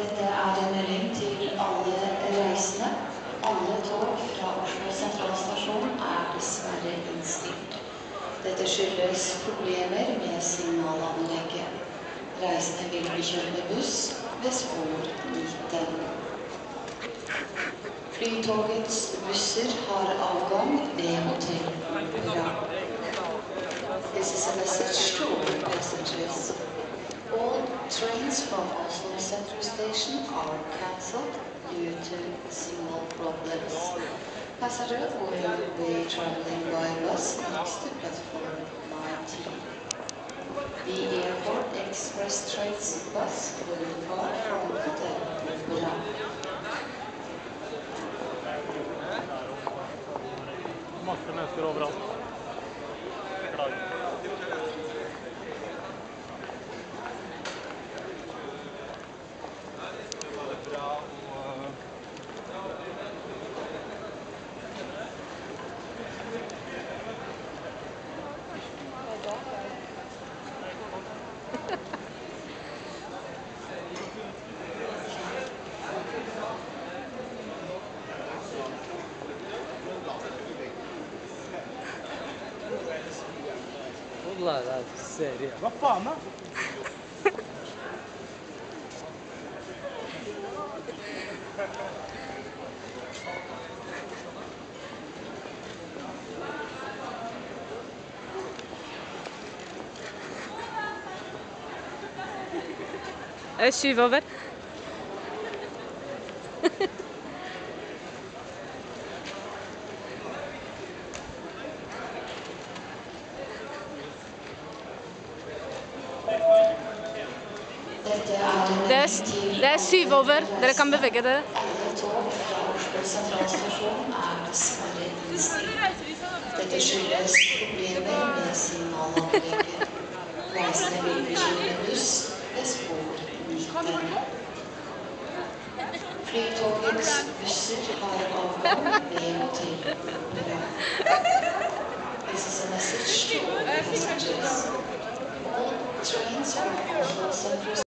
Dette er en melding til alle reisende. Alle tog fra Oslo sentralstasjon er dessverre innstilt. Dette skyldes problemer med signalanlegget. Reisende vil bli kjørt med buss ved spor 19. Flytogets busser har avgang ved hotell Opera. This is a message to all passengers. Trains from Oslo Central Station are cancelled due to signal problems. Passengers will be traveling by bus next to platform 19. The airport express trains bus will depart from Hotel Opera. Allah razı seri. Baba ama. Hey, Sivovert. Des, des syv over. Dere kan bevege dere. Dette skyldes problemer med signalopplegget. Reisende vil bli buss Flytogets busser har avgang ved hotell Opera. This is a message to all passengers. All trains Oslo Central